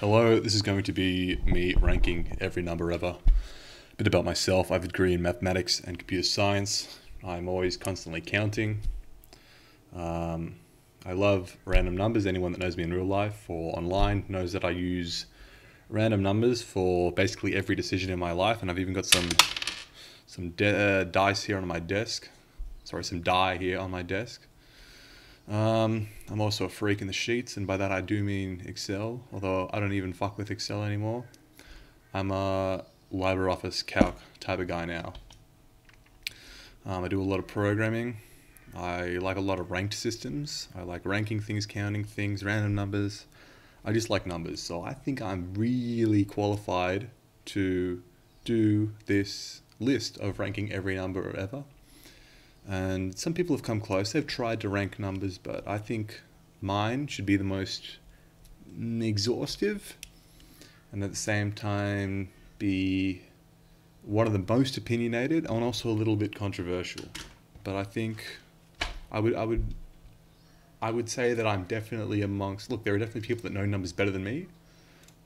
Hello, this is going to be me ranking every number ever. A bit about myself I have a degree in mathematics and computer science. I'm always constantly counting. Um, I love random numbers. Anyone that knows me in real life or online knows that I use random numbers for basically every decision in my life, and I've even got some some uh, dice here on my desk. Sorry, some die here on my desk. Um, I'm also a freak in the sheets, and by that I do mean Excel, although I don't even fuck with Excel anymore. I'm a LibreOffice calc type of guy now. Um, I do a lot of programming. I like a lot of ranked systems. I like ranking things, counting things, random numbers. I just like numbers, so I think I'm really qualified to do this list of ranking every number ever. And some people have come close. They've tried to rank numbers, but I think mine should be the most exhaustive and at the same time be one of the most opinionated and also a little bit controversial. But I think I would I would I would say that I'm definitely amongst look, there are definitely people that know numbers better than me,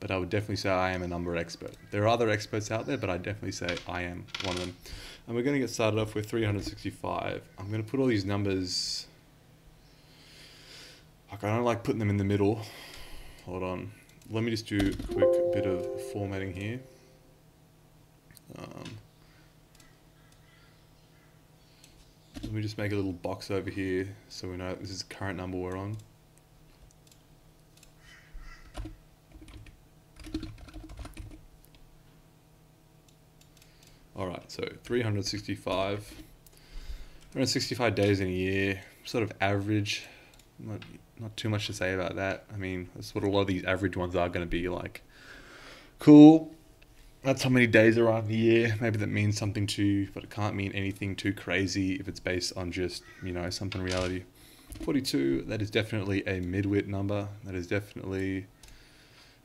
but I would definitely say I am a number expert. There are other experts out there, but I definitely say I am one of them. And we're going to get started off with 365. I'm going to put all these numbers. Like, I don't like putting them in the middle. Hold on. Let me just do a quick bit of formatting here. Um, let me just make a little box over here so we know this is the current number we're on. Alright, so 365. 365 days in a year, sort of average. Not, not too much to say about that. I mean, that's what a lot of these average ones are going to be like. Cool. That's how many days there are in the year. Maybe that means something to you, but it can't mean anything too crazy if it's based on just, you know, something reality. 42, that is definitely a midwit number. That is definitely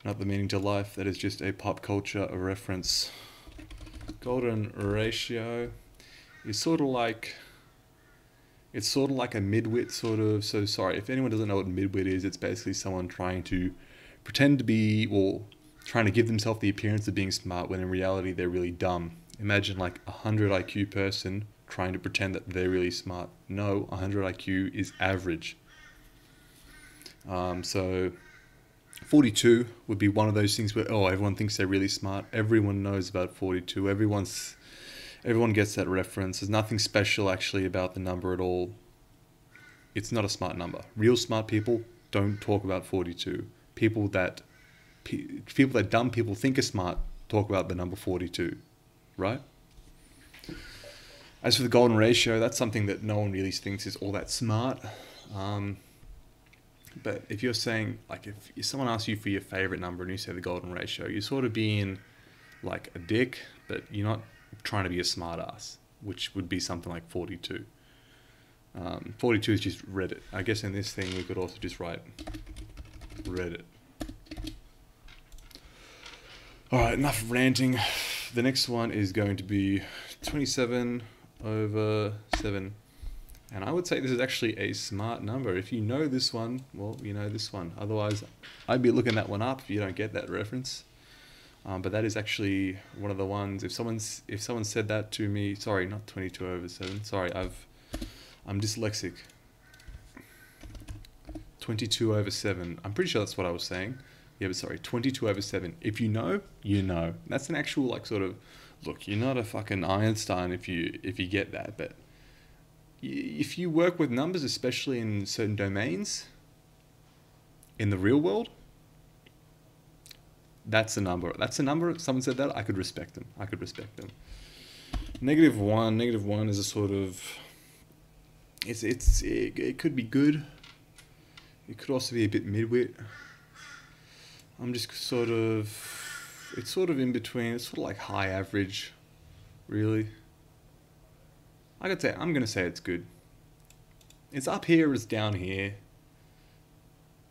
not the meaning to life. That is just a pop culture reference golden ratio is sort of like it's sort of like a midwit sort of so sorry if anyone doesn't know what midwit is it's basically someone trying to pretend to be or trying to give themselves the appearance of being smart when in reality they're really dumb. Imagine like a 100 iq person trying to pretend that they're really smart. No 100 iq is average. Um, so 42 would be one of those things where oh everyone thinks they're really smart. Everyone knows about 42 everyone's everyone gets that reference. There's nothing special actually about the number at all. It's not a smart number. Real smart people don't talk about 42 people that people that dumb people think are smart talk about the number 42 right? As for the golden ratio that's something that no one really thinks is all that smart. Um, but if you're saying like if, someone asks you for your favorite number and you say the golden ratio, you're sort of being like a dick, but you're not trying to be a smartass, which would be something like 42. Um, 42 is just Reddit. I guess in this thing we could also just write Reddit. Alright, enough ranting. The next one is going to be 27 over 7. And I would say this is actually a smart number. If you know this one, well, you know this one. Otherwise, I'd be looking that one up if you don't get that reference. Um, but that is actually one of the ones. If someone's if someone said that to me, sorry, not twenty two over seven. Sorry, I've I'm dyslexic. Twenty two over seven. I'm pretty sure that's what I was saying. Yeah, but sorry, twenty two over seven. If you know, you know. That's an actual like sort of look. You're not a fucking Einstein if you if you get that, but if you work with numbers, especially in certain domains, in the real world, that's a number. That's a number. Someone said that. I could respect them. I could respect them. Negative one. Negative one is a sort of. It's it's it, it could be good. It could also be a bit midwit. I'm just sort of. It's sort of in between. It's sort of like high average, really. I could say I'm gonna say it's good. It's up here, it's down here.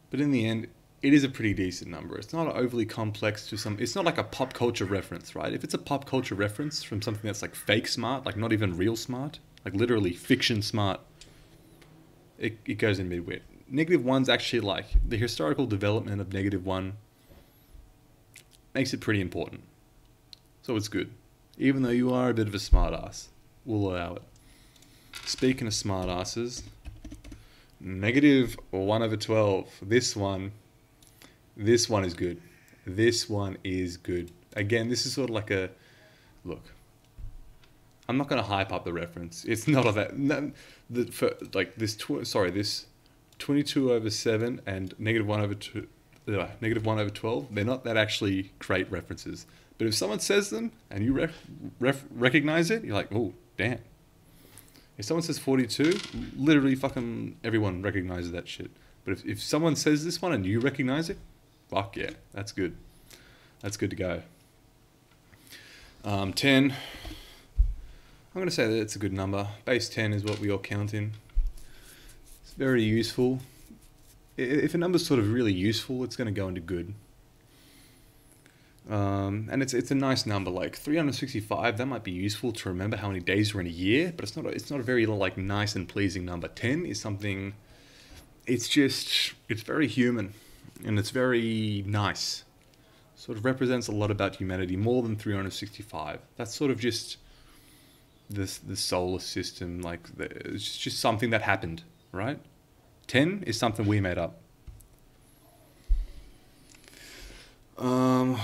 But in the end, it is a pretty decent number. It's not overly complex to some. It's not like a pop culture reference, right? If it's a pop culture reference from something that's like fake smart, like not even real smart, like literally fiction smart, it, it goes in midwit. Negative one's actually like the historical development of negative one makes it pretty important. So it's good. Even though you are a bit of a smartass, we'll allow it. Speaking of smartasses, negative 1 over 12. This one, this one is good. This one is good. Again, this is sort of like a look. I'm not going to hype up the reference. It's not of that. No, the, for, like this, tw- sorry, this 22 over 7 and negative 1 over 2, uh, negative 1 over 12, they're not that actually great references. But if someone says them and you recognize it, you're like, oh, damn. If someone says 42, literally fucking everyone recognizes that shit. But if, if someone says this one and you recognize it, fuck yeah, that's good. That's good to go. Um, 10. I'm going to say that it's a good number. Base 10 is what we all count in. It's very useful. If a number's sort of really useful, it's going to go into good. Um, and it's it's a nice number, like 365. That might be useful to remember how many days are in a year, but it's not a, it's not a very like nice and pleasing number. 10 is something. It's just it's very human, and it's very nice. Sort of represents a lot about humanity more than 365. That's sort of just this the solar system. Like the, it's just something that happened, right? 10 is something we made up. Um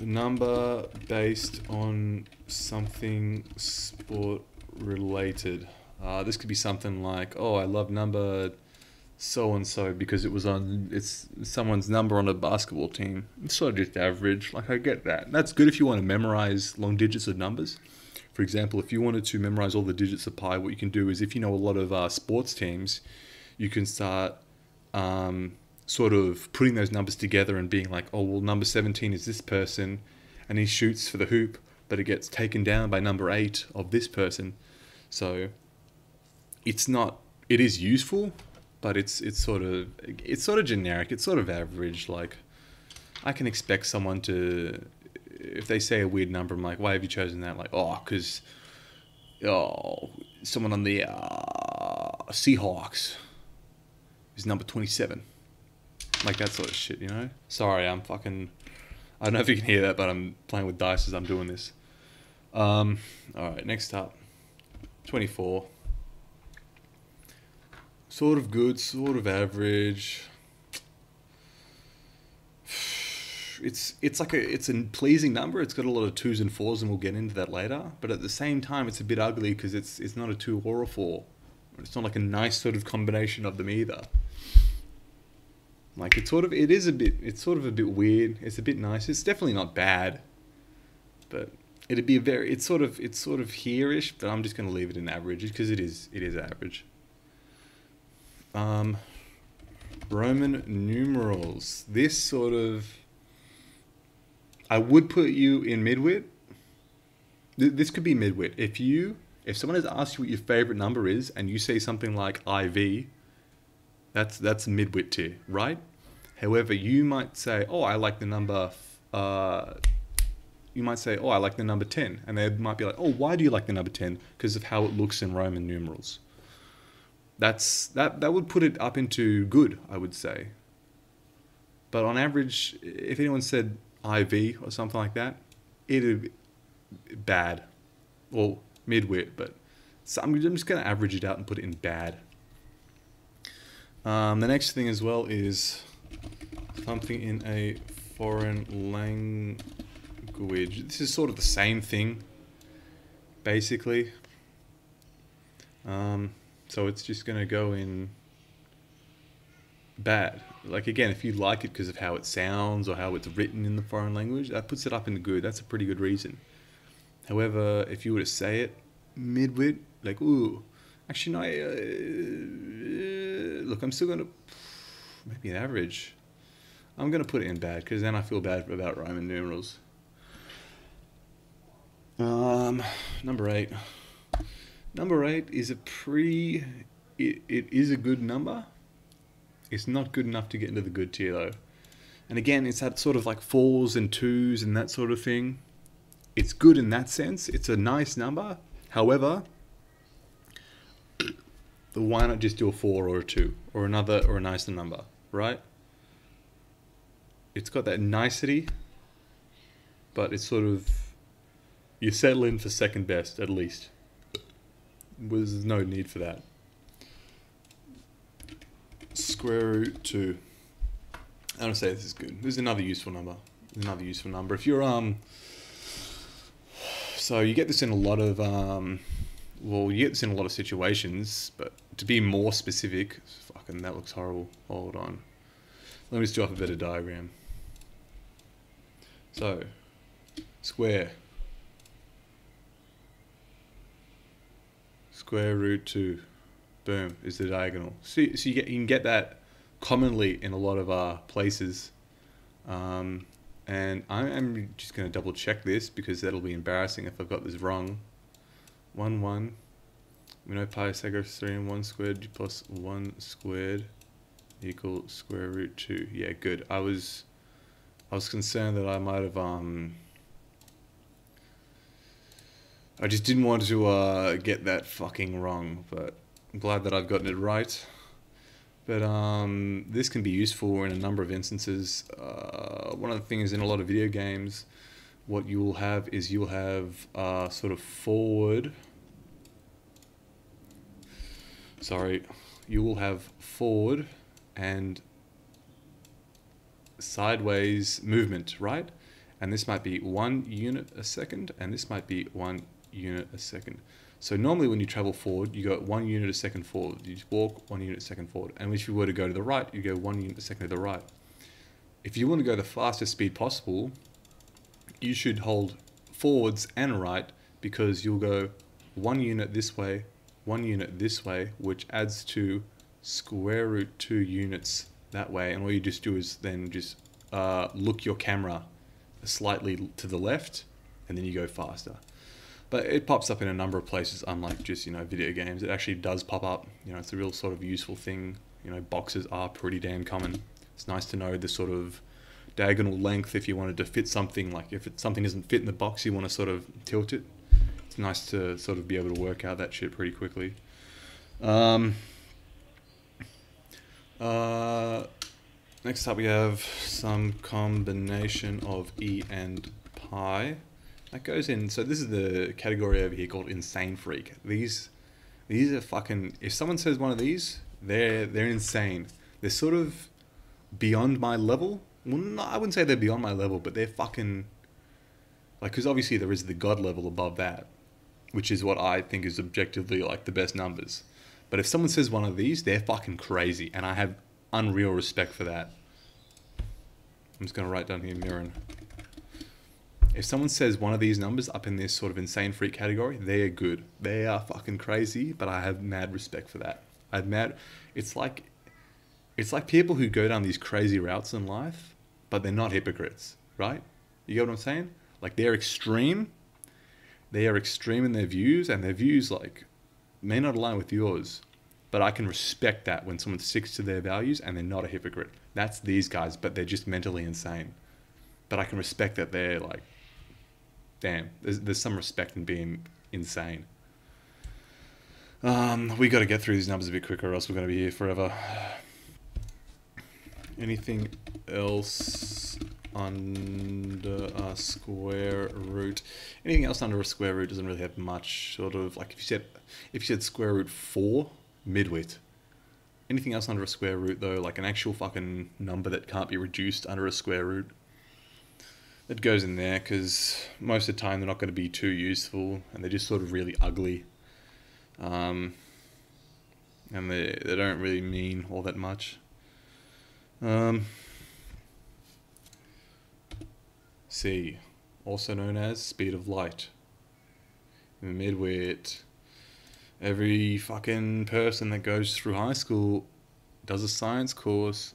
number based on something sport related. Uh, this could be something like, oh, I love number so and so because it was on it's someone's number on a basketball team. It's sort of just average. Like I get that. That's good if you want to memorize long digits of numbers. For example, if you wanted to memorize all the digits of pi, what you can do is if you know a lot of uh, sports teams, you can start um, sort of putting those numbers together and being like, oh, well, number 17 is this person, and he shoots for the hoop, but it gets taken down by number 8 of this person. So it's not, it is useful, but it's it's sort of it's sort of generic. It's sort of average. Like I can expect someone to, if they say a weird number, I'm like, why have you chosen that? Like, oh, because oh, someone on the uh, Seahawks is number 27 like that sort of shit, you know? Sorry, I'm fucking. I don't know if you can hear that, but I'm playing with dice as I'm doing this. Um, alright, next up 24. Sort of good, sort of average. It's it's like a it's a pleasing number. It's got a lot of twos and fours, and we'll get into that later. But at the same time, it's a bit ugly because it's it's not a two or a four. It's not like a nice sort of combination of them either. Like it's sort of it is a bit it's sort of a bit weird. It's a bit nice. It's definitely not bad, but it'd be a very it's sort of it's sort of here-ish. But I'm just gonna leave it in average because it is it is average. Um, Roman numerals. This sort of I would put you in midwit. This could be midwit. If you if someone has asked you what your favorite number is and you say something like IV, that's that's midwit tier, right? However, you might say, "Oh, I like the number." Uh, you might say, "Oh, I like the number ten," and they might be like, "Oh, why do you like the number 10?" Because of how it looks in Roman numerals. That's that that would put it up into good, I would say. But on average, if anyone said IV or something like that, it'd be bad, well midwit. But so I'm just gonna average it out and put it in bad. Um, the next thing as well is something in a foreign language. This is sort of the same thing, basically. Um, so it's just going to go in bad. Like again, if you like it because of how it sounds or how it's written in the foreign language, that puts it up in good. That's a pretty good reason. However, if you were to say it midwit, like ooh, actually no, uh, look, I'm still gonna maybe an average. I'm going to put it in bad because then I feel bad about Roman numerals. Um, number eight. Number eight is a pretty. It, it is a good number. It's not good enough to get into the good tier though. And again, it's that sort of like fours and twos and that sort of thing. It's good in that sense. It's a nice number. However, why not just do a four or a two or another or a nicer number, right? It's got that nicety, but it's sort of you settle in for second best at least. Was no need for that. Square root two. I don't say this is good. This is another useful number. Another useful number. If you're um, so you get this in a lot of um, well, you get this in a lot of situations, but to be more specific, fucking that looks horrible. Hold on. Let me just draw up a better diagram. So, square. Square root 2. Boom, is the diagonal. So, so you, get, you can get that commonly in a lot of uh, places. Um, and I am just going to double check this because that'll be embarrassing if I've got this wrong. 1, 1. We know Pythagoras 3 and 1 squared plus 1 squared equal square root 2. Yeah, good. I was I was concerned that I might have um I just didn't want to uh, get that fucking wrong, but I'm glad that I've gotten it right. But um, this can be useful in a number of instances. Uh, one of the things in a lot of video games, what you'll have is you'll have uh, sort of forward sorry, you will have forward and sideways movement, right? And this might be one unit a second, and this might be one unit a second. So normally when you travel forward, you go one unit a second forward. You walk one unit a second forward. And if you were to go to the right, you go one unit a second to the right. If you want to go the fastest speed possible, you should hold forwards and right because you'll go one unit this way, one unit this way, which adds to square root 2 units that way. And all you just do is then just uh, look your camera slightly to the left, and then you go faster. But it pops up in a number of places, unlike just, you know, video games. It actually does pop up. You know, it's a real sort of useful thing. You know, boxes are pretty damn common. It's nice to know the sort of diagonal length if you wanted to fit something. Like if it, something doesn't fit in the box, you want to sort of tilt it it's nice to sort of be able to work out that shit pretty quickly. Um, uh, next up, we have some combination of e and pi. That goes in. So this is the category over here called insane freak. These, these are fucking. If someone says one of these, they're they're insane. They're sort of beyond my level. Well, no, I wouldn't say they're beyond my level, but they're fucking. Like, because obviously there is the god level above that which is what I think is objectively like the best numbers. But if someone says one of these, they're fucking crazy, and I have unreal respect for that. I'm just gonna write down here Mirren. If someone says one of these numbers up in this sort of insane freak category, they are good. They are fucking crazy, but I have mad respect for that. I have mad. It's like, it's like people who go down these crazy routes in life, but they're not hypocrites, right? You get what I'm saying? Like they're extreme, they are extreme in their views, and their views like may not align with yours. But I can respect that when someone sticks to their values and they're not a hypocrite. That's these guys, but they're just mentally insane. But I can respect that they're like, damn, there's, there's some respect in being insane. Um, we got to get through these numbers a bit quicker, or else we're going to be here forever. Anything else? Under a square root. Anything else under a square root doesn't really have much sort of like if you said if you said square root four midwit. Anything else under a square root though, like an actual fucking number that can't be reduced under a square root, it goes in there because most of the time they're not going to be too useful and they're just sort of really ugly. Um, and they, they don't really mean all that much. Um, C, also known as speed of light. In midwit, every fucking person that goes through high school does a science course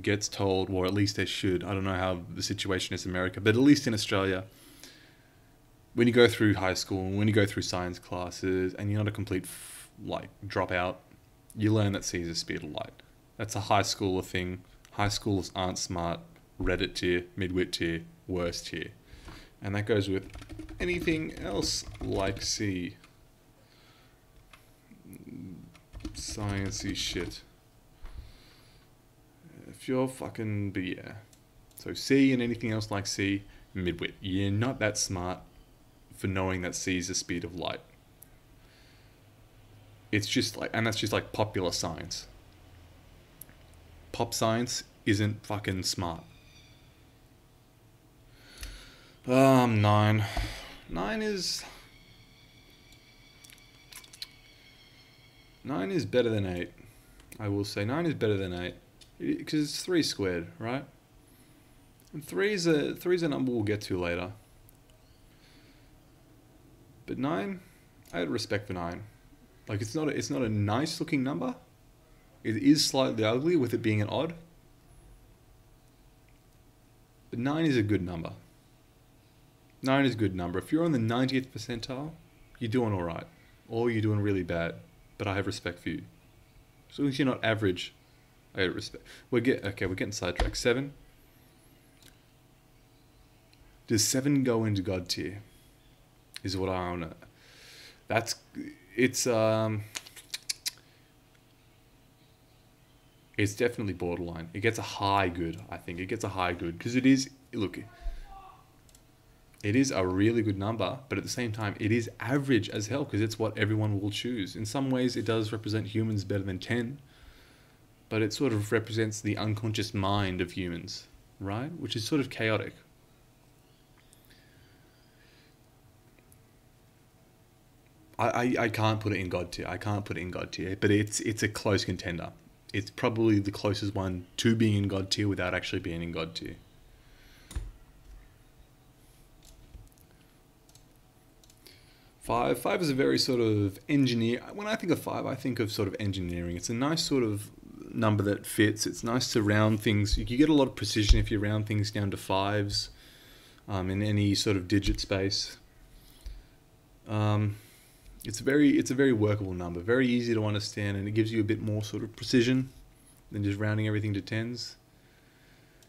gets told, or at least they should. I don't know how the situation is in America, but at least in Australia, when you go through high school, when you go through science classes, and you're not a complete like dropout, you learn that C is the speed of light. That's a high schooler thing. High schoolers aren't smart. Reddit tier, midwit tier, worst tier. And that goes with anything else like C. Sciencey shit. If you're fucking, but yeah. So C and anything else like C midwit. You're not that smart for knowing that c is the speed of light. It's just like, and that's just like popular science. Pop science isn't fucking smart. Um, nine. Nine is. Nine is better than eight. I will say nine is better than eight because it's three squared, right? And three is a three is a number we'll get to later. But nine, I had respect for nine. Like it's not a, it's not a nice looking number. It is slightly ugly with it being an odd. But nine is a good number. Nine is a good number. If you're on the 90th percentile, you're doing all right. Or you're doing really bad. But I have respect for you. As long as you're not average, I have respect. We're get okay. We're getting sidetracked. Seven. Does seven go into God tier? Is what I wanna. That's it's um. It's definitely borderline. It gets a high good. I think it gets a high good because it is. Look, it is a really good number, but at the same time, it is average as hell because it's what everyone will choose. In some ways, it does represent humans better than 10, but it sort of represents the unconscious mind of humans, right? Which is sort of chaotic. I, I, I can't put it in God tier. I can't put it in God tier, but it's it's a close contender. It's probably the closest one to being in God tier without actually being in God tier. Five. Five is a very sort of engineer. When I think of five, I think of sort of engineering. It's a nice sort of number that fits. It's nice to round things. You get a lot of precision if you round things down to fives um, in any sort of digit space. Um, it's very it's a very workable number, very easy to understand, and it gives you a bit more sort of precision than just rounding everything to tens.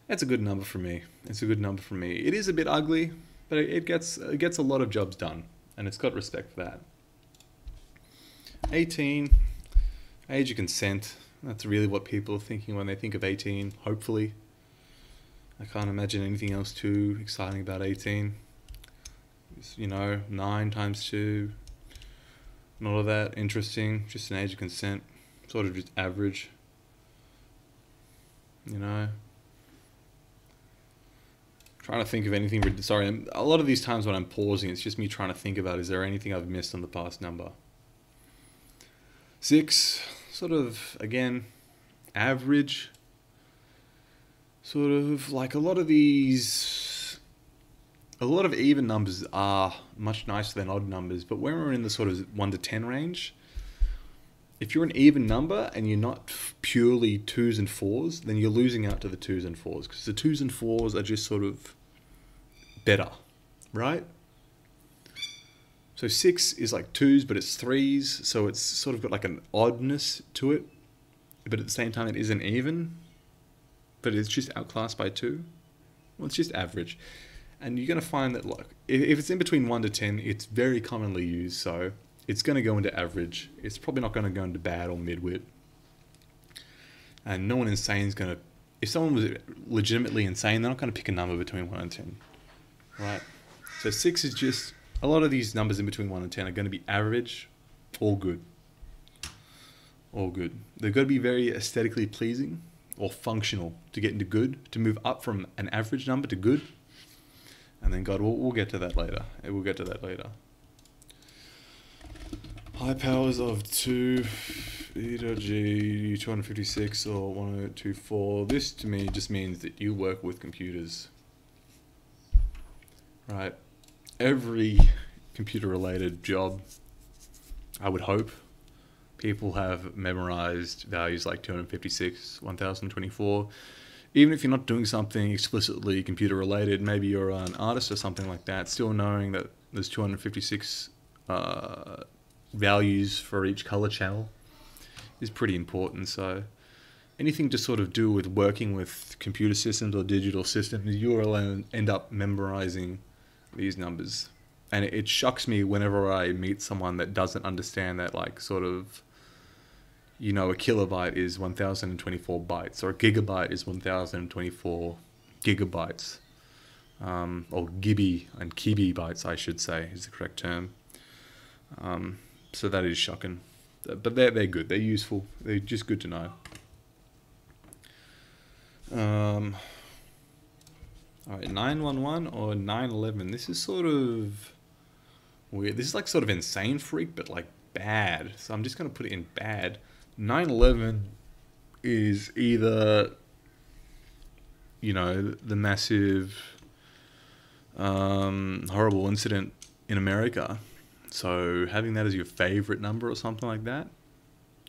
That's a good number for me. It's a good number for me. It is a bit ugly, but it gets it gets a lot of jobs done and it's got respect for that. 18, age of consent. That's really what people are thinking when they think of 18, hopefully. I can't imagine anything else too exciting about 18. It's, you know, 9 times 2, not all that interesting, just an age of consent, sort of just average. You know, trying to think of anything. Sorry, a lot of these times when I'm pausing, it's just me trying to think about is there anything I've missed on the past number. Six, sort of again, average. Sort of like a lot of these, a lot of even numbers are much nicer than odd numbers, but when we're in the sort of one to ten range, if you're an even number and you're not purely twos and fours, then you're losing out to the twos and fours because the twos and fours are just sort of better, right? So six is like twos, but it's threes, so it's sort of got like an oddness to it, but at the same time it isn't even, but it's just outclassed by two. Well, it's just average. And you're going to find that, look, if it's in between 1 to 10, it's very commonly used, so it's going to go into average. It's probably not going to go into bad or midwit. And no one insane is going to. If someone was legitimately insane, they're not going to pick a number between 1 and 10. Right? So 6 is just. A lot of these numbers in between 1 and 10 are going to be average all good. All good. They've got to be very aesthetically pleasing or functional to get into good, to move up from an average number to good. And then God, we'll, we'll get to that later. We'll get to that later. High powers of 2, eta G 256 or 1024. This to me just means that you work with computers. Right? Every computer related job, I would hope, people have memorized values like 256, 1024. Even if you're not doing something explicitly computer related, maybe you're an artist or something like that, still knowing that there's 256 uh, values for each color channel is pretty important. So anything to sort of do with working with computer systems or digital systems, you will end up memorizing these numbers. And it shocks me whenever I meet someone that doesn't understand that, like, sort of, you know, a kilobyte is 1024 bytes, or a gigabyte is 1024 gigabytes. um, or Gibi and Kibi bytes, I should say, is the correct term. Um, so that is shocking, but they're they're good. They're useful. They're just good to know. Um, all right, nine one one or nine eleven. This is sort of weird. This is like sort of insane freak, but like bad. So I'm just gonna put it in bad. Nine eleven is either you know the massive um, horrible incident in America. So having that as your favorite number or something like that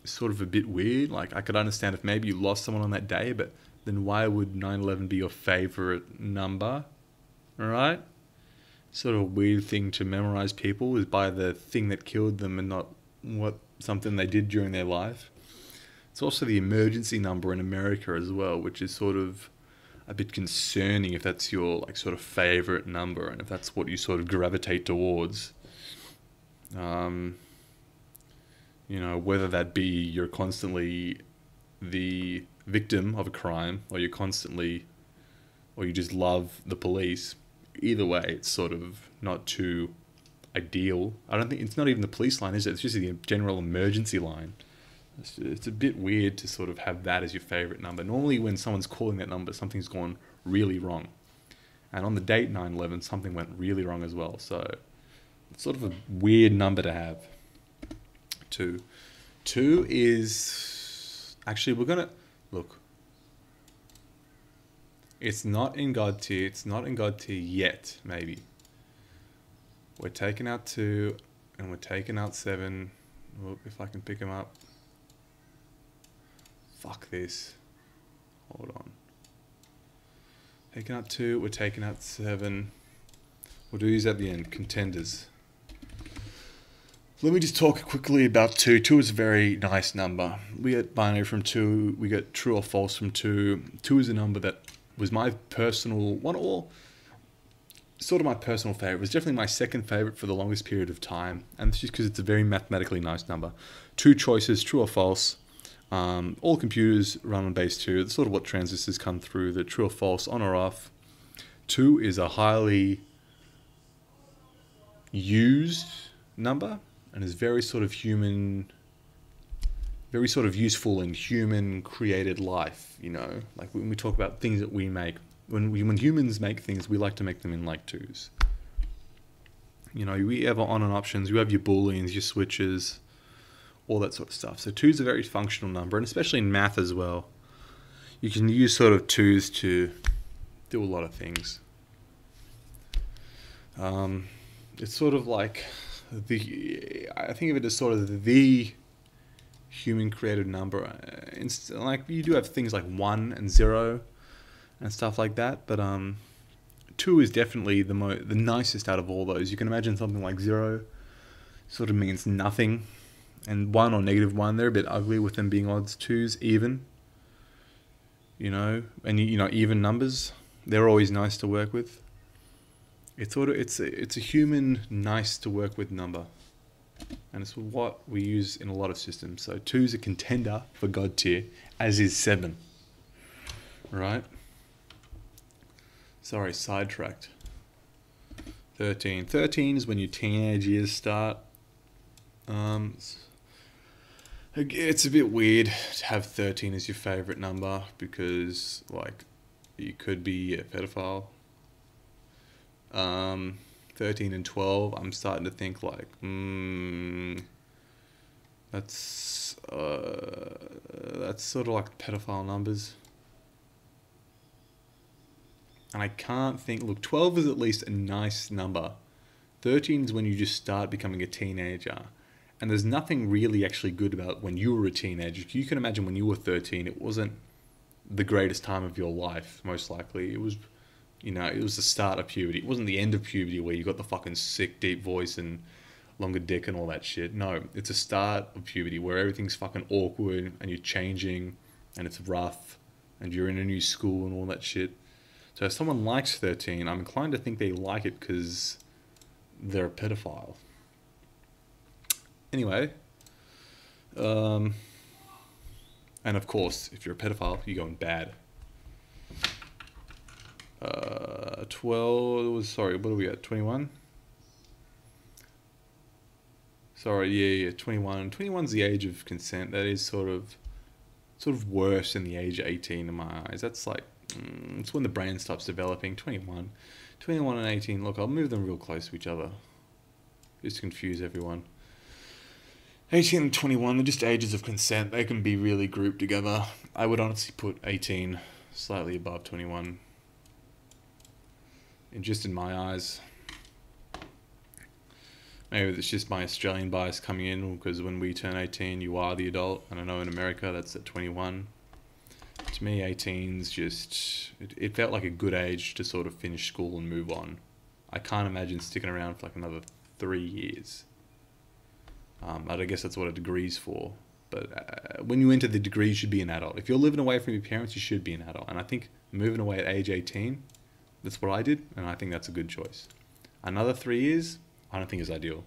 is sort of a bit weird. Like I could understand if maybe you lost someone on that day, but then why would 9/11 be your favorite number? All right? Sort of a weird thing to memorize people is by the thing that killed them and not what something they did during their life. It's also the emergency number in America as well, which is sort of a bit concerning if that's your like sort of favorite number and if that's what you sort of gravitate towards. Um, you know, whether that be you're constantly the victim of a crime or you're constantly or you just love the police, either way, it's sort of not too ideal. I don't think it's not even the police line, is it? It's just the general emergency line. It's, it's a bit weird to sort of have that as your favorite number. Normally, when someone's calling that number, something's gone really wrong. And on the date 9 11, something went really wrong as well. So it's sort of a weird number to have. Two. Two is. Actually, we're going to. Look. It's not in God tier. It's not in God tier yet, maybe. We're taking out two and we're taking out seven. If I can pick them up. Fuck this. Hold on. Taking out two, we're taking out seven. We'll do these at the end. Contenders. Let me just talk quickly about two. Two is a very nice number. We get binary from two. We get true or false from two. Two is a number that was my personal one or sort of my personal favorite. It was definitely my second favorite for the longest period of time, and it's just because it's a very mathematically nice number. Two choices, true or false. Um, all computers run on base 2. That's sort of what transistors come through, the true or false, on or off. 2 is a highly used number and is very sort of human, very sort of useful in human created life, you know? Like when we talk about things that we make, when, we, when humans make things, we like to make them in like 2s. You know, we have on and options, you have your booleans, your switches, all that sort of stuff. So two is a very functional number, and especially in math as well. You can use sort of twos to do a lot of things. Um, it's sort of like the I think of it as sort of the human created number. It's like you do have things like one and zero and stuff like that, but um, two is definitely the mo- the nicest out of all those. You can imagine something like zero sort of means nothing and one or negative one, they're a bit ugly with them being odds twos, even. You know, and you know even numbers, they're always nice to work with. It's of it's a, it's a human nice to work with number, and it's what we use in a lot of systems. So two is a contender for God tier, as is seven. Right. Sorry, sidetracked. 13. 13 is when your teenage years start. Um, it's a bit weird to have 13 as your favorite number because, like, you could be a pedophile. Um, 13 and 12, I'm starting to think, like, hmm, that's, uh, that's sort of like pedophile numbers. And I can't think, look, 12 is at least a nice number. 13 is when you just start becoming a teenager and there's nothing really actually good about when you were a teenager. You can imagine when you were 13, it wasn't the greatest time of your life, most likely. It was, you know, it was the start of puberty. It wasn't the end of puberty where you got the fucking sick, deep voice and longer dick and all that shit. No, it's a start of puberty where everything's fucking awkward and you're changing and it's rough and you're in a new school and all that shit. So if someone likes 13, I'm inclined to think they like it because they're a pedophile. Anyway, um, and of course, if you're a pedophile, you're going bad. Uh, 12 was sorry what are we at 21 sorry yeah yeah 21 21's the age of consent. That is sort of sort of worse than the age of 18 in my eyes. That's like mm, it's when the brain stops developing. 21 21 and 18 look i'll move them real close to each other just to confuse everyone. 18 and 21 they're just ages of consent. They can be really grouped together. I would honestly put 18 slightly above 21 and just in my eyes maybe it's just my australian bias coming in because when we turn 18 you are the adult. And i know in america that's at 21 to me 18's just it, it felt like a good age to sort of finish school and move on. I can't imagine sticking around for like another three years. Um, but i guess that's what a degree's for. But uh, when you enter the degree you should be an adult. If you're living away from your parents you should be an adult. And i think moving away at age 18 that's what i did and i think that's a good choice another three years i don't think is ideal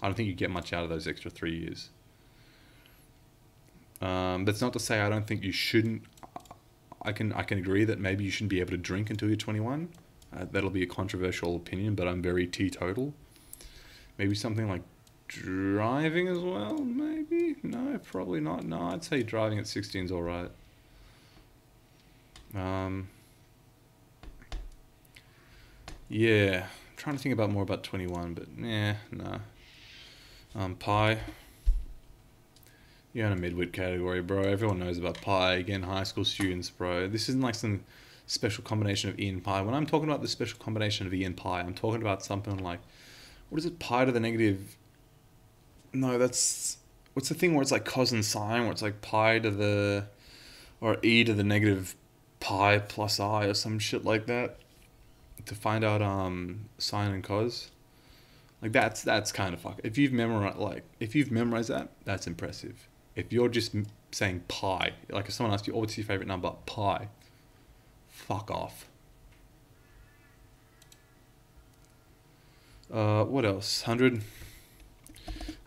i don't think you get much out of those extra three years um, that's not to say I don't think you shouldn't I can I can agree that maybe you shouldn't be able to drink until you're 21. Uh, that'll be a controversial opinion, but I'm very teetotal. Maybe something like driving as well. Maybe no, probably not. No, I'd say driving at 16 is all right. Um, yeah, I'm trying to think about more about 21, but yeah, no. Nah. Um, pi. You're in a midwit category, bro. Everyone knows about Pi. Again, high school students, bro. This isn't like some special combination of E and pi. When I'm talking about the special combination of E and pi, I'm talking about something like, what is it, pi to the negative? No, that's what's the thing where it's like cos and sine, where it's like pi to the, or e to the negative pi plus i or some shit like that, to find out um sine and cos. Like that's that's kind of fuck. If you've memorized like if you've memorized that, that's impressive if you're just saying pi, like if someone asks you, oh, what's your favorite number? Pi. Fuck off. Uh, what else? 100.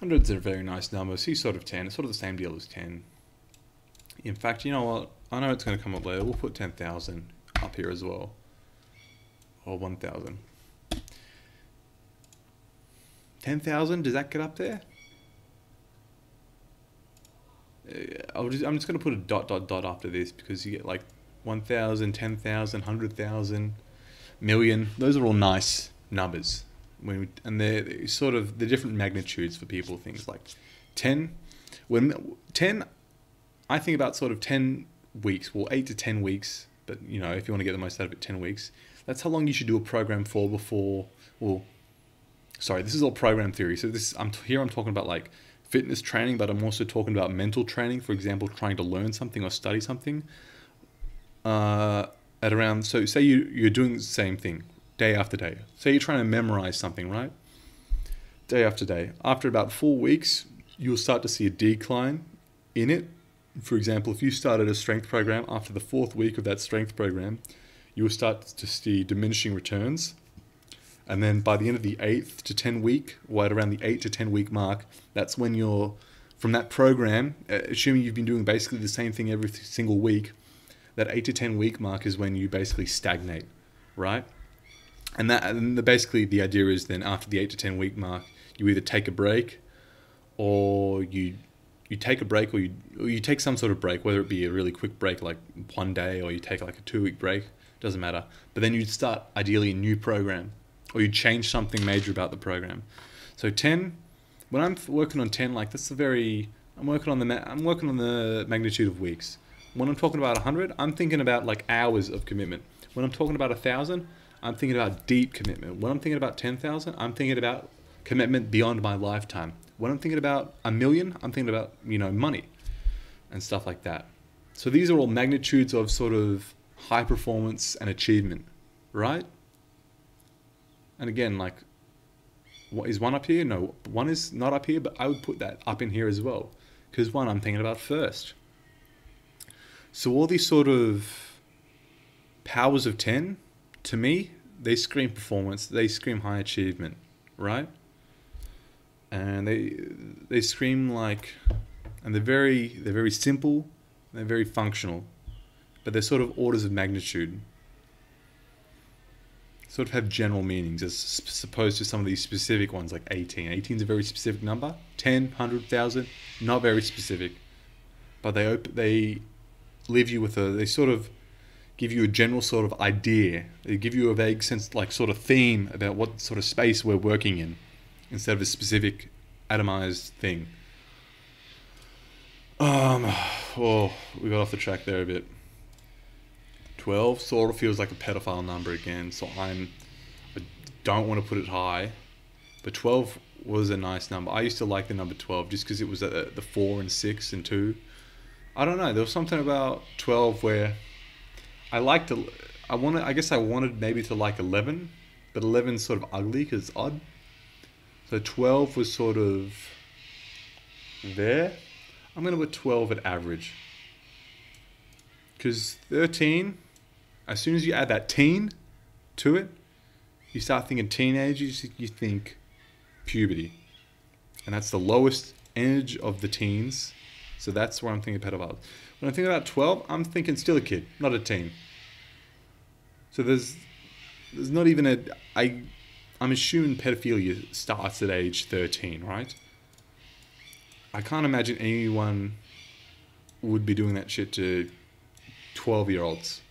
100's a very nice number. See, sort of 10. It's sort of the same deal as 10. In fact, you know what? I know it's going to come up later. We'll put 10,000 up here as well. Or 1,000. 10,000, does that get up there? Uh, I'll just, I'm just going to put a dot, dot, dot after this because you get like 1,000, 10,000, 100,000, million. Those are all nice numbers. When we, and they're sort of the different magnitudes for people. Things like 10. When 10, I think about sort of 10 weeks, well, 8 to 10 weeks. But, you know, if you want to get the most out of it, 10 weeks. That's how long you should do a program for before, well, sorry, this is all program theory. So this, I'm here, I'm talking about like fitness training, but I'm also talking about mental training. For example, trying to learn something or study something. Uh, at around so say you you're doing the same thing day after day. Say you're trying to memorize something, right? Day after day. After about four weeks, you'll start to see a decline in it. For example, if you started a strength program after the fourth week of that strength program, you will start to see diminishing returns and then by the end of the eighth to 10 week, right around the eight to 10 week mark, that's when you're from that program, uh, assuming you've been doing basically the same thing every single week, that eight to 10 week mark is when you basically stagnate, right? And that, and the, basically the idea is then after the eight to 10 week mark, you either take a break or you you take a break or you or you take some sort of break, whether it be a really quick break like one day or you take like a two week break, doesn't matter. But then you'd start ideally a new program or you'd change something major about the program. So 10, when I'm working on 10, like that's a very, I'm working on the, I'm working on the magnitude of weeks. When I'm talking about 100, I'm thinking about like hours of commitment. When I'm talking about a thousand, I'm thinking about deep commitment. When I'm thinking about 10,000, I'm thinking about commitment beyond my lifetime. When I'm thinking about a million, I'm thinking about, you know, money and stuff like that. So these are all magnitudes of sort of high performance and achievement, right? And again, like, what is one up here? No, one is not up here, but I would put that up in here as well. Because one I'm thinking about first. So all these sort of powers of 10, to me, they scream performance, they scream high achievement, right? And they they scream like and they're very they're very simple, they're very functional, but they're sort of orders of magnitude sort of have general meanings as opposed to some of these specific ones like 18. 18 is a very specific number. 10, 100,000, not very specific. But they op- they leave you with a they sort of give you a general sort of idea. They give you a vague sense like sort of theme about what sort of space we're working in instead of a specific atomized thing. Um oh, we got off the track there a bit. 12 sort of feels like a pedophile number again, so I'm I don't want to put it high, but 12 was a nice number. I used to like the number 12 just because it was at the 4 and 6 and 2. I don't know, there was something about 12 where I liked I wanted, I guess I wanted maybe to like 11, but 11's sort of ugly because it's odd. So 12 was sort of there. I'm going to put 12 at average. Because 13 as soon as you add that teen to it, you start thinking teenagers, you think puberty. And that's the lowest age of the teens. So that's where I'm thinking pedophiles. When I think about 12, I'm thinking still a kid, not a teen. So there's there's not even a I I'm assuming pedophilia starts at age 13, right? I can't imagine anyone would be doing that shit to 12 year olds.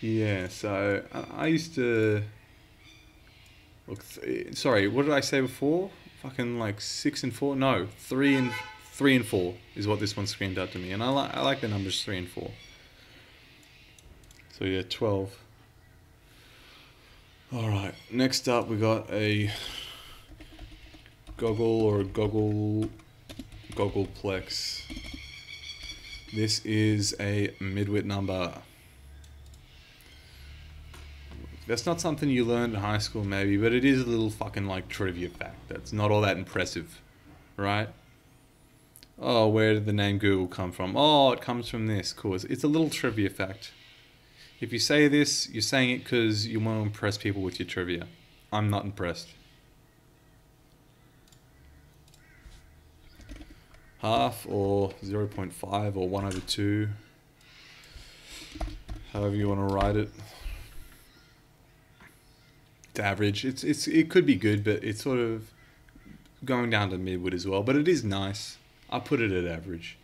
Yeah, so I, I used to look. Th- sorry, what did I say before? Fucking like six and four? No, three and three and four is what this one screamed out to me, and I like I like the numbers three and four. So yeah, twelve. All right, next up we got a goggle or a goggle goggleplex. This is a midwit number. That's not something you learned in high school, maybe, but it is a little fucking like trivia fact. That's not all that impressive, right? Oh, where did the name Google come from? Oh, it comes from this. Cool. It's a little trivia fact. If you say this, you're saying it because you want to impress people with your trivia. I'm not impressed. Half or 0.5 or 1 over 2. However you want to write it average. It's it's it could be good, but it's sort of going down to midwit as well. But it is nice. I put it at average.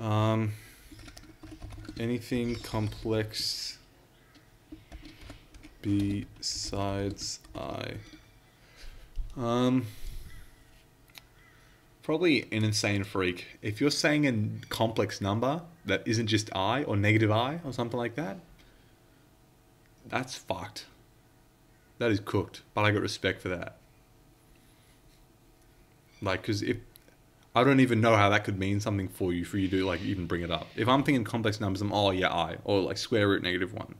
Um, anything complex besides I? Um, probably an insane freak. If you're saying a complex number that isn't just I or negative I or something like that, that's fucked. That is cooked. But I got respect for that. Like, because if I don't even know how that could mean something for you, for you to like even bring it up. If I'm thinking complex numbers, I'm oh yeah I or like square root negative one,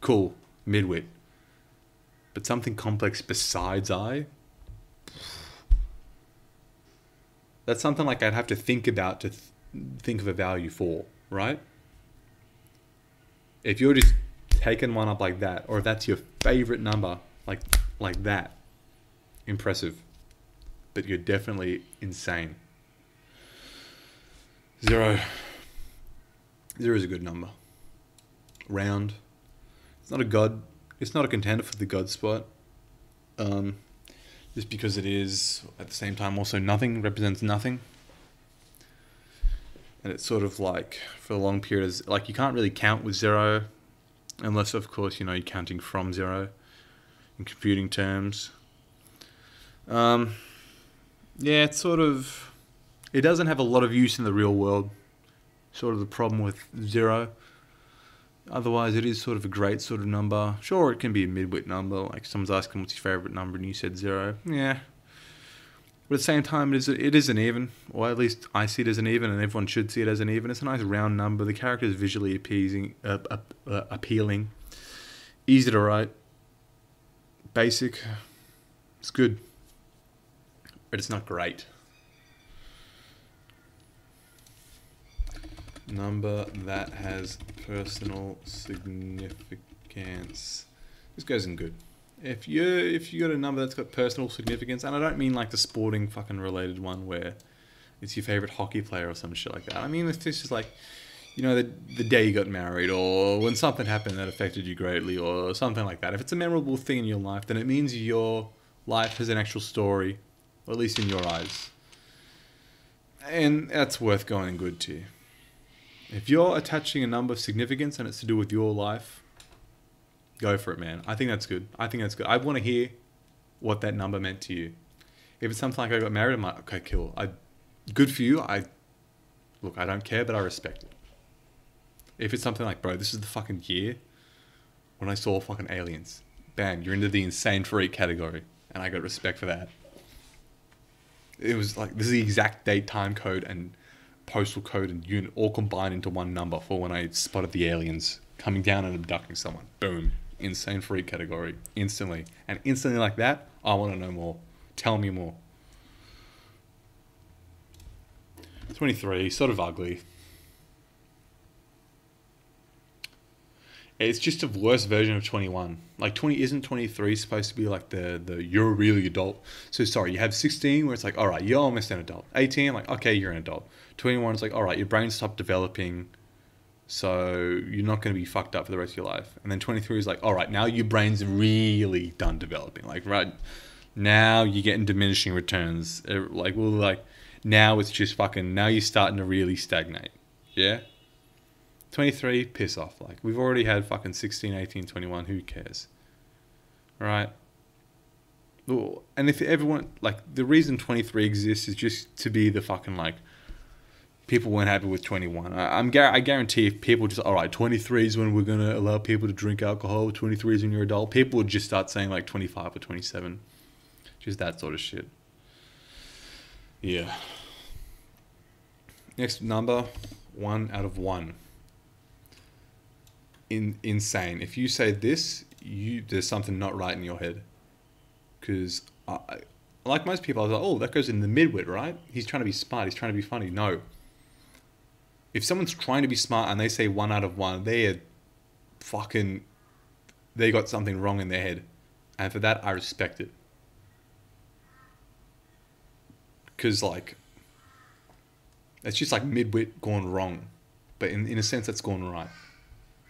cool midwit. But something complex besides I. That's something like I'd have to think about to th- think of a value for, right? If you're just taken one up like that, or if that's your favorite number, like like that, impressive. But you're definitely insane. Zero. Zero is a good number. Round. It's not a god. It's not a contender for the god spot. Um, just because it is at the same time also nothing represents nothing and it's sort of like for a long period like you can't really count with zero unless of course you know you're counting from zero in computing terms. Um, yeah, it's sort of it doesn't have a lot of use in the real world. Sort of the problem with zero. Otherwise, it is sort of a great sort of number. Sure, it can be a midwit number. Like someone's asking what's your favorite number, and you said zero. Yeah, but at the same time, it is it is an even, or at least I see it as an even, and everyone should see it as an even. It's a nice round number. The character is visually appeasing, uh, uh, uh, appealing, easy to write, basic. It's good, but it's not great. Number that has personal significance. This goes in good if you if you got a number that's got personal significance, and I don't mean like the sporting fucking related one where it's your favorite hockey player or some shit like that. I mean, if this is like, you know, the, the day you got married or when something happened that affected you greatly or something like that. If it's a memorable thing in your life, then it means your life has an actual story, or at least in your eyes. And that's worth going good to. If you're attaching a number of significance and it's to do with your life, go for it, man. I think that's good. I think that's good. I want to hear what that number meant to you. If it's something like I got married, I'm like, okay, cool. I, good for you. I, look, I don't care, but I respect it. If it's something like, bro, this is the fucking year when I saw fucking aliens. Bam, you're into the insane freak category, and I got respect for that. It was like this is the exact date, time code, and postal code and unit all combined into one number for when I spotted the aliens coming down and abducting someone. Boom, insane freak category instantly, and instantly like that, I want to know more. Tell me more. 23, sort of ugly. It's just a worse version of 21. Like 20 isn't 23 supposed to be like the the you're really adult. So sorry, you have 16 where it's like all right, you're almost an adult. 18 like okay, you're an adult. 21 is like all right, your brain stopped developing. So you're not going to be fucked up for the rest of your life. And then 23 is like all right, now your brain's really done developing. Like right now you're getting diminishing returns. Uh, like well like now it's just fucking now you're starting to really stagnate. Yeah? 23, piss off. Like, we've already had fucking 16, 18, 21. Who cares? Right? And if everyone, like, the reason 23 exists is just to be the fucking, like, people weren't happy with 21. I, I'm, I guarantee if people just, all right, 23 is when we're going to allow people to drink alcohol, 23 is when you're adult, people would just start saying, like, 25 or 27. Just that sort of shit. Yeah. Next number, one out of one in, insane. If you say this, you there's something not right in your head. Because I. like most people, I was like, oh, that goes in the midwit, right? He's trying to be smart. He's trying to be funny. No. If someone's trying to be smart and they say one out of one, they are fucking. They got something wrong in their head, and for that, I respect it. Because like, it's just like midwit gone wrong, but in in a sense, that's gone right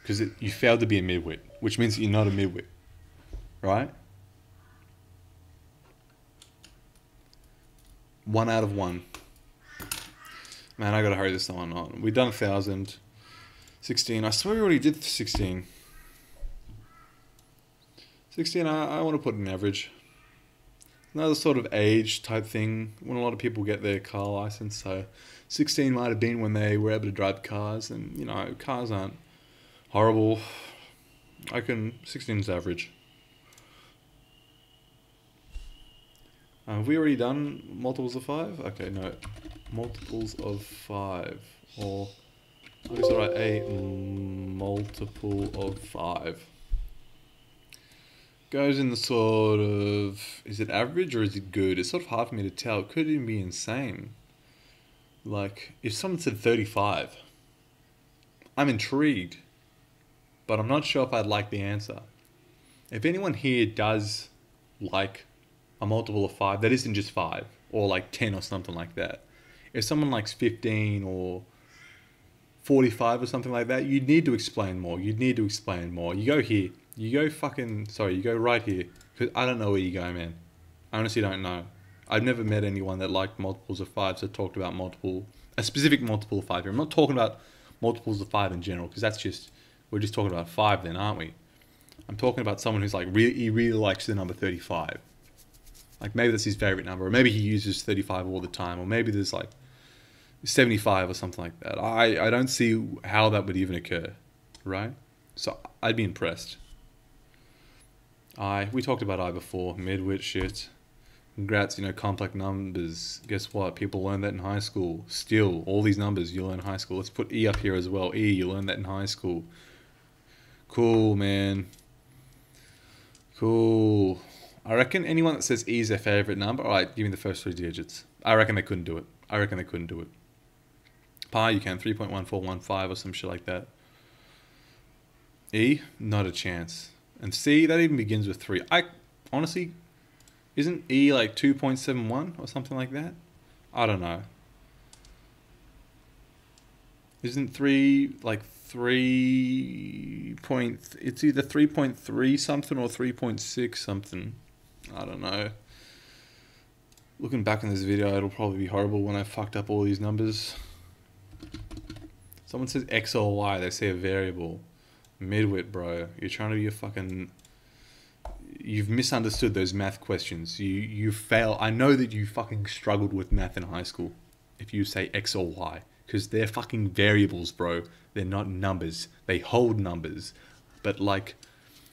because you failed to be a midwit, which means you're not a midwit, right? One out of one. Man, I gotta hurry this one on. We've done a thousand. 16. I swear we already did 16. 16, I, I want to put an average. Another sort of age type thing when a lot of people get their car license. So 16 might have been when they were able to drive cars, and you know, cars aren't horrible. I can 16 is average. Uh, have we already done multiples of five? Okay, no, multiples of five, or oh, what is it right? A multiple of five goes in the sort of is it average or is it good? It's sort of hard for me to tell. It could even be insane. Like if someone said thirty-five, I'm intrigued but I'm not sure if I'd like the answer. If anyone here does like a multiple of five that isn't just five or like 10 or something like that, if someone likes 15 or 45 or something like that, you'd need to explain more. You'd need to explain more. You go here. You go fucking, sorry, you go right here. Because I don't know where you go, man. I honestly don't know. I've never met anyone that liked multiples of fives that talked about multiple, a specific multiple of five here. I'm not talking about multiples of five in general because that's just we're just talking about five then, aren't we? I'm talking about someone who's like really, he really likes the number 35. Like maybe that's his favorite number, or maybe he uses 35 all the time, or maybe there's like 75 or something like that. I, I don't see how that would even occur, right? So I'd be impressed. I we talked about I before, midwit shit. Congrats, you know, complex numbers. Guess what? People learn that in high school. Still, all these numbers you learn in high school. Let's put E up here as well. E, you learn that in high school. Cool, man. Cool. I reckon anyone that says E is their favorite number, all right, give me the first three digits. I reckon they couldn't do it. I reckon they couldn't do it. Pi, you can 3.1415 or some shit like that. E, not a chance. And C, that even begins with 3. I honestly, isn't E like 2.71 or something like that? I don't know. Isn't three like three point? It's either three point three something or three point six something. I don't know. Looking back on this video, it'll probably be horrible when I fucked up all these numbers. Someone says X or Y, they say a variable. Midwit, bro. You're trying to be a fucking. You've misunderstood those math questions. You you fail. I know that you fucking struggled with math in high school. If you say X or Y, because they're fucking variables, bro. They're not numbers. They hold numbers, but like,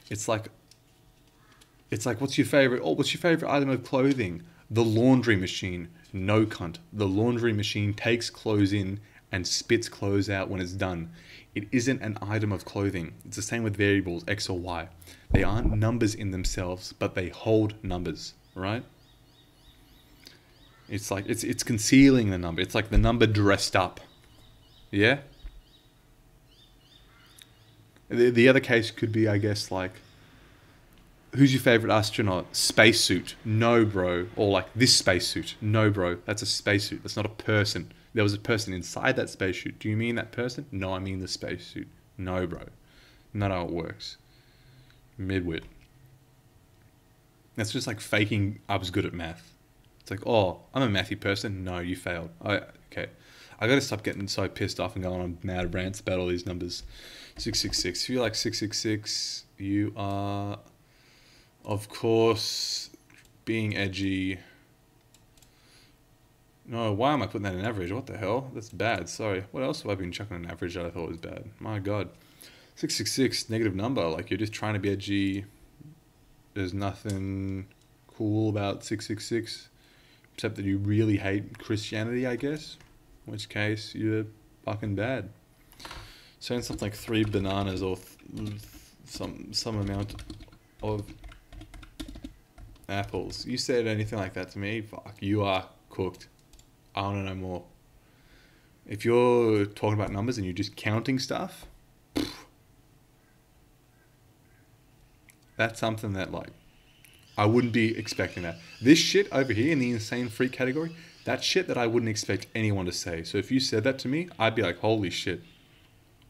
it's like. It's like, what's your favorite? Oh, what's your favorite item of clothing? The laundry machine. No cunt. The laundry machine takes clothes in and spits clothes out when it's done. It isn't an item of clothing. It's the same with variables, X or Y. They aren't numbers in themselves, but they hold numbers, right? It's like it's it's concealing the number. It's like the number dressed up. Yeah? The, the other case could be, I guess, like who's your favorite astronaut? Spacesuit. No, bro. Or like this spacesuit. No, bro. That's a spacesuit. That's not a person. There was a person inside that spacesuit. Do you mean that person? No, I mean the spacesuit. No, bro. Not how it works. Midwit. That's just like faking I was good at math. It's like, oh, I'm a mathy person. No, you failed. I okay. I gotta stop getting so pissed off and going on mad rants about all these numbers. Six six six. If you like six six six, you are of course being edgy. No, why am I putting that in average? What the hell? That's bad. Sorry. What else have I been chucking in average that I thought was bad? My god. 666, negative number. Like, you're just trying to be edgy. There's nothing cool about 666, except that you really hate Christianity, I guess. In which case, you're fucking bad. Saying something like three bananas or some some amount of apples. You said anything like that to me, fuck, you are cooked. I want to know more. If you're talking about numbers and you're just counting stuff, that's something that like I wouldn't be expecting that. This shit over here in the insane freak category, that shit that I wouldn't expect anyone to say. So if you said that to me, I'd be like, holy shit,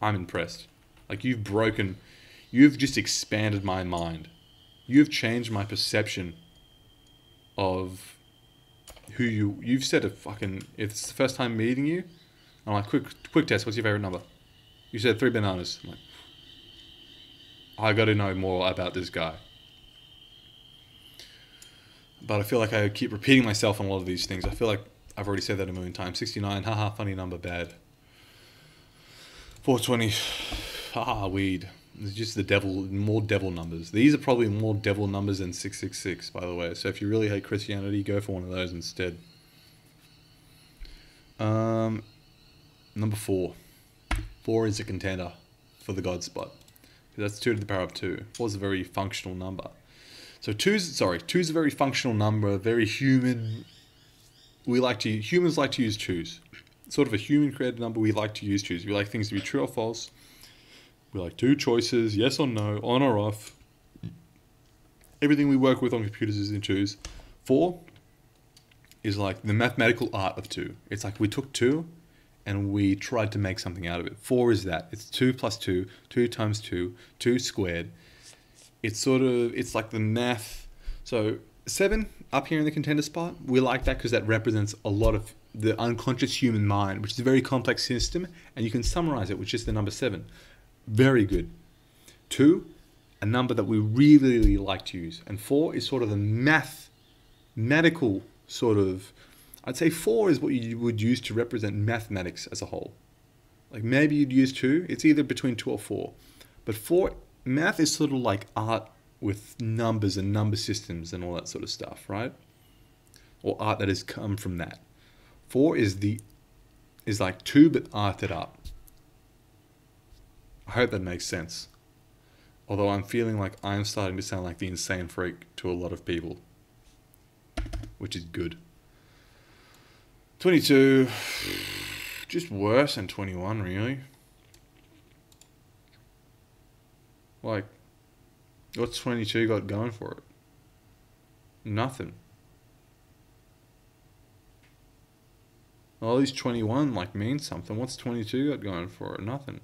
I'm impressed. Like you've broken, you've just expanded my mind. You've changed my perception of who you. You've said a fucking. If it's the first time meeting you, I'm like, quick, quick test. What's your favorite number? You said three bananas. I'm like, I got to know more about this guy. But I feel like I keep repeating myself on a lot of these things. I feel like I've already said that a million times. 69, haha, funny number, bad. 420, haha, weed. It's just the devil, more devil numbers. These are probably more devil numbers than 666, by the way. So if you really hate Christianity, go for one of those instead. Um, number four. Four is a contender for the God spot. That's two to the power of two. Four is a very functional number. So two's sorry, two's a very functional number, very human. We like to humans like to use twos. Sort of a human created number. We like to use twos. We like things to be true or false. We like two choices, yes or no, on or off. Everything we work with on computers is in twos. Four is like the mathematical art of two. It's like we took two and we tried to make something out of it. Four is that. It's two plus two, two times two, two squared. It's sort of, it's like the math. So seven up here in the contender spot, we like that because that represents a lot of the unconscious human mind, which is a very complex system, and you can summarize it with just the number seven. Very good. Two, a number that we really, really like to use. And four is sort of the mathematical sort of, I'd say four is what you would use to represent mathematics as a whole. Like maybe you'd use two, it's either between two or four. But four, math is sort of like art with numbers and number systems and all that sort of stuff, right? Or art that has come from that. Four is the, is like two but arted up. I hope that makes sense. Although I'm feeling like I'm starting to sound like the insane freak to a lot of people, which is good. 22, just worse than 21, really. Like, what's 22 got going for it? Nothing. Oh, he's 21, like means something. What's 22 got going for it? Nothing.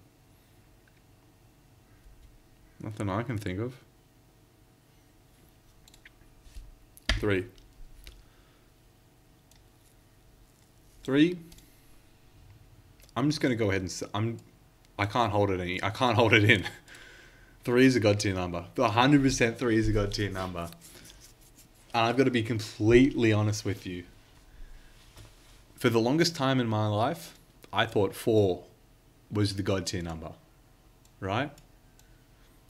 Nothing I can think of. Three. Three. I'm just gonna go ahead and I'm. I can't hold it any. I can't hold it in. Three is a god tier number. The hundred percent three is a god tier number. And I've got to be completely honest with you. For the longest time in my life, I thought four was the god tier number. Right?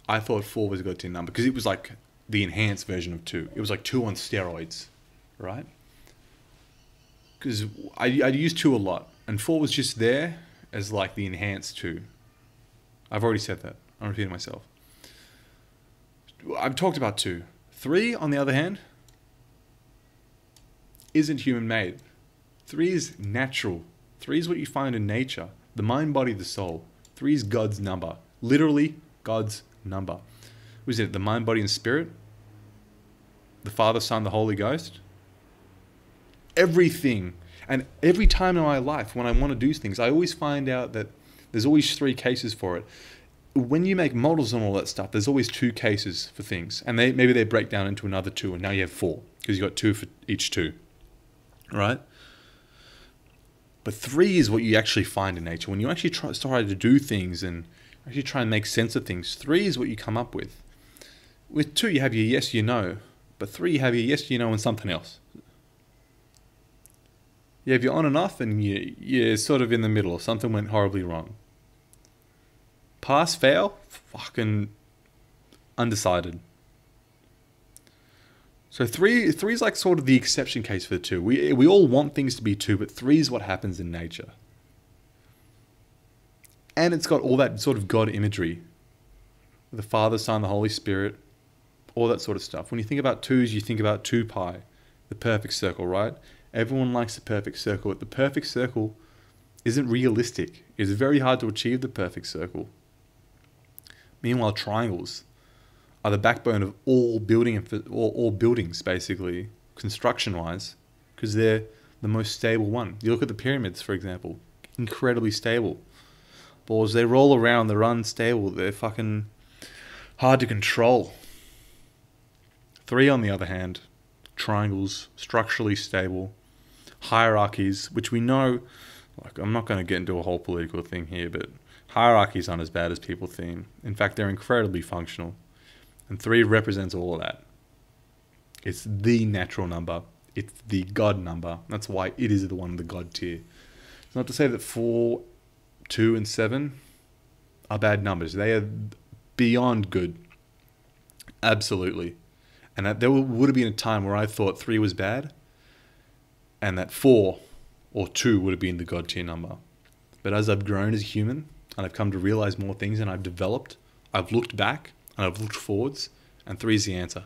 I thought four was a good number because it was like the enhanced version of two. It was like two on steroids, right? Because I I used two a lot, and four was just there as like the enhanced two. I've already said that. I'm repeating myself. I've talked about two. Three, on the other hand, isn't human made. Three is natural. Three is what you find in nature. The mind, body, the soul. Three is God's number. Literally, God's number. Was it the mind, body, and spirit? The Father, Son, the Holy Ghost? Everything. And every time in my life when I want to do things, I always find out that there's always three cases for it. When you make models and all that stuff, there's always two cases for things. And they maybe they break down into another two, and now you have four because you've got two for each two. Right? But three is what you actually find in nature. When you actually try, try to do things and actually try and make sense of things, three is what you come up with. With two, you have your yes, you know. But three, you have your yes, you know, and something else. You have your on and off, and you, you're sort of in the middle. Something went horribly wrong. Pass, fail, fucking undecided. So three, three is like sort of the exception case for the two. We we all want things to be two, but three is what happens in nature. And it's got all that sort of God imagery, the Father, Son, the Holy Spirit, all that sort of stuff. When you think about twos, you think about two pi, the perfect circle, right? Everyone likes the perfect circle, but the perfect circle isn't realistic. It's very hard to achieve the perfect circle. Meanwhile, triangles are the backbone of all building all, all buildings, basically, construction-wise, because they're the most stable one. You look at the pyramids, for example, incredibly stable. Balls, they roll around, they're unstable, they're fucking hard to control. Three, on the other hand, triangles, structurally stable, hierarchies, which we know, like, I'm not going to get into a whole political thing here, but hierarchies aren't as bad as people think. In fact, they're incredibly functional. And three represents all of that. It's the natural number. It's the God number. That's why it is the one in the God tier. It's not to say that four, two, and seven are bad numbers. They are beyond good. Absolutely. And there would have been a time where I thought three was bad, and that four or two would have been the God tier number. But as I've grown as a human, and I've come to realize more things, and I've developed, I've looked back, and I've looked forwards, and three is the answer.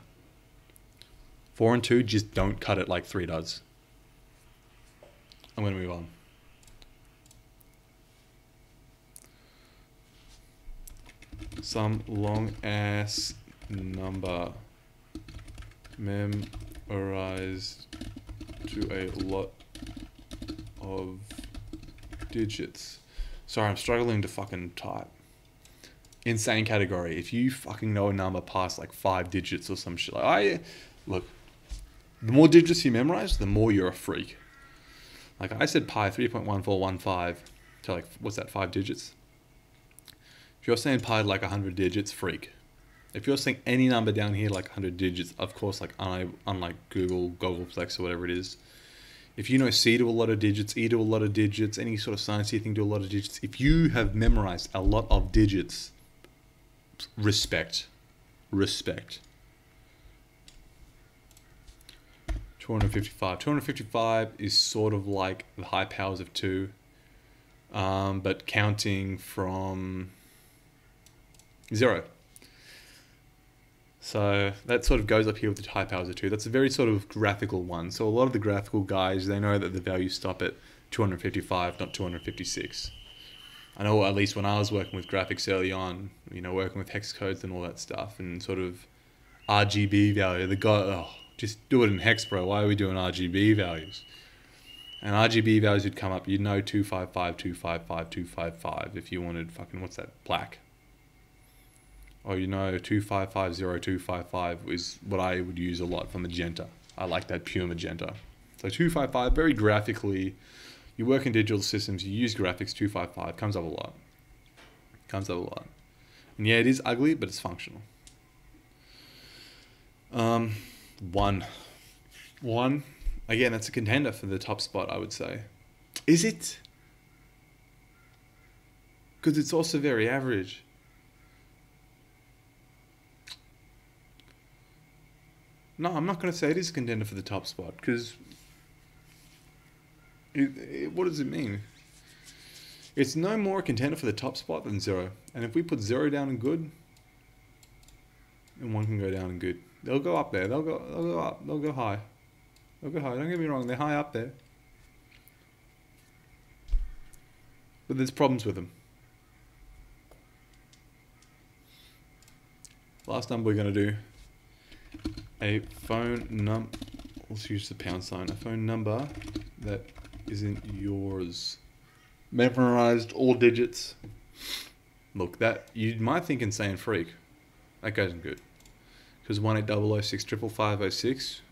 Four and two just don't cut it like three does. I'm going to move on. Some long ass number memorized to a lot of digits. Sorry, I'm struggling to fucking type. Insane category. If you fucking know a number past like five digits or some shit, like I look, the more digits you memorize, the more you're a freak. Like I said, pi three point one four one five to like what's that five digits? If you're saying pi like hundred digits, freak. If you're saying any number down here like 100 digits, of course, like unlike googol, googolplex, or whatever it is, if you know C to a lot of digits, E to a lot of digits, any sort of sciencey thing to a lot of digits, if you have memorized a lot of digits, respect, respect. 255. 255 is sort of like the high powers of two, um, but counting from zero. So that sort of goes up here with the high powers of two. That's a very sort of graphical one. So a lot of the graphical guys, they know that the values stop at 255, not 256. I know at least when I was working with graphics early on, you know, working with hex codes and all that stuff, and sort of RGB value. The guy, oh, just do it in hex, bro. Why are we doing RGB values? And RGB values would come up. You'd know 255, 255, 255 if you wanted fucking, what's that? Black. Or you know 2550255 is what I would use a lot for magenta. I like that pure magenta. So 255, very graphically, you work in digital systems, you use graphics, 255 comes up a lot. Comes up a lot. And yeah, it is ugly, but it's functional. Um, one. One. Again, that's a contender for the top spot, I would say. Is it? Because it's also very average. No, I'm not going to say it is a contender for the top spot because what does it mean? It's no more a contender for the top spot than zero. And if we put zero down in good, and one can go down in good, they'll go up there. They'll go. They'll go up. They'll go high. They'll go high. Don't get me wrong. They're high up there. But there's problems with them. Last number we're going to do a phone num let's use the pound sign. A phone number that isn't yours. Memorized all digits. Look that you might think insane freak. That goes in good. Because 18006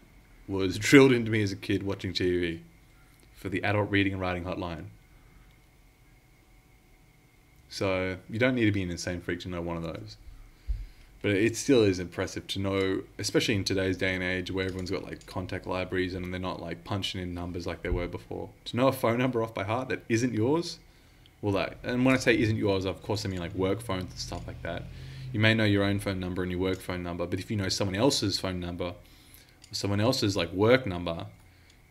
was drilled into me as a kid watching TV for the adult reading and writing hotline. So you don't need to be an insane freak to know one of those but it still is impressive to know, especially in today's day and age where everyone's got like contact libraries and they're not like punching in numbers like they were before. To know a phone number off by heart that isn't yours, well, that, and when I say isn't yours, of course, I mean like work phones and stuff like that. You may know your own phone number and your work phone number, but if you know someone else's phone number, or someone else's like work number,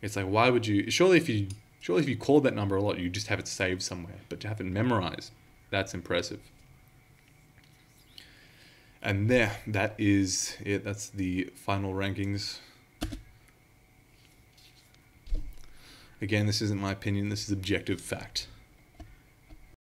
it's like why would you? Surely if you surely if you called that number a lot, you just have it saved somewhere. But to have it memorized, that's impressive. And there, that is it. That's the final rankings. Again, this isn't my opinion, this is objective fact.